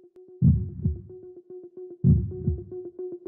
Thank you.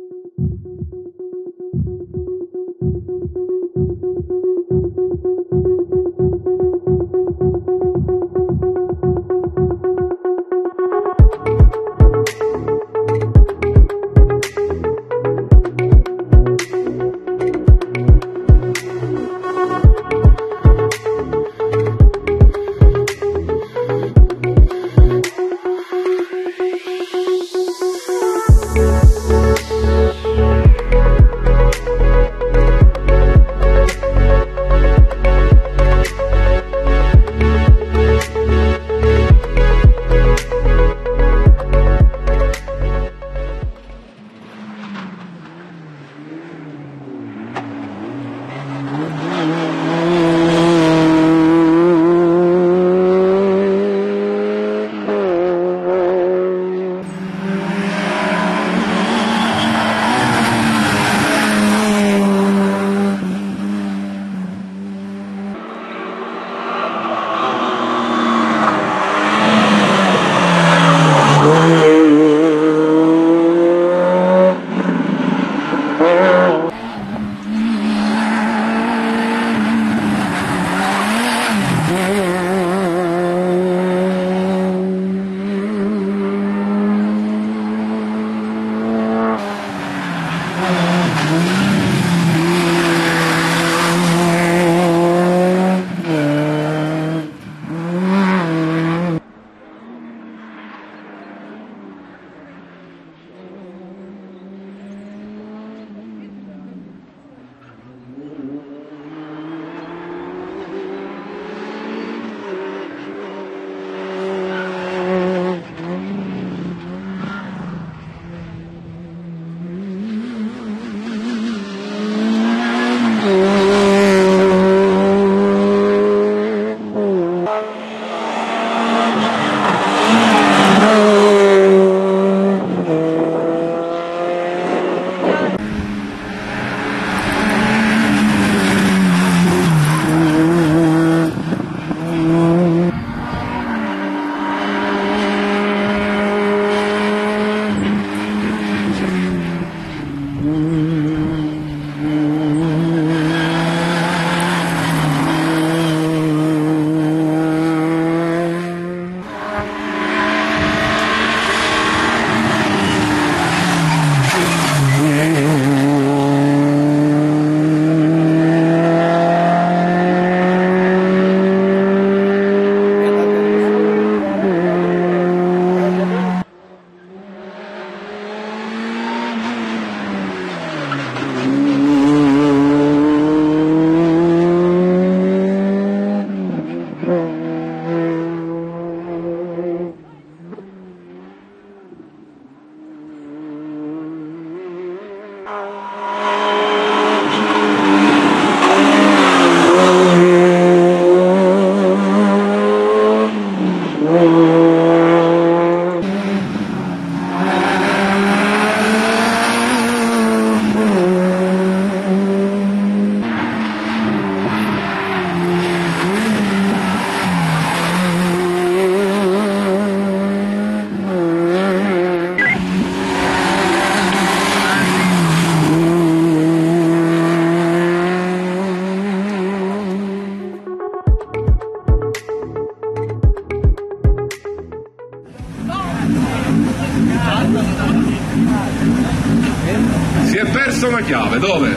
Persa una chiave, dove?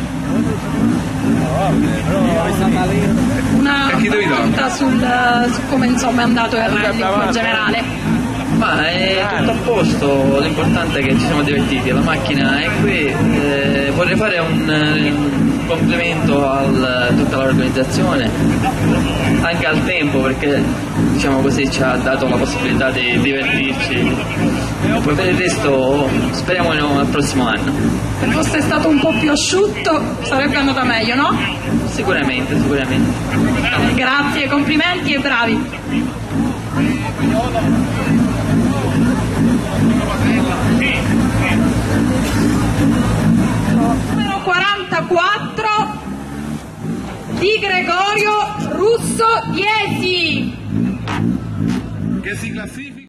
Una battuta sul, su come insomma è andato il rally in generale. Ma è tutto a posto, l'importante è che ci siamo divertiti, la macchina è qui, eh, vorrei fare un, un complimento a tutta l'organizzazione, anche al tempo perché diciamo così ci ha dato la possibilità di divertirci. Poi per il resto speriamo al prossimo anno, Se fosse stato un po' più asciutto sarebbe andata meglio, no? sicuramente, sicuramente. Grazie, complimenti e bravi. Numero 44 di Gregorio Russo Diesi. Che si classifica?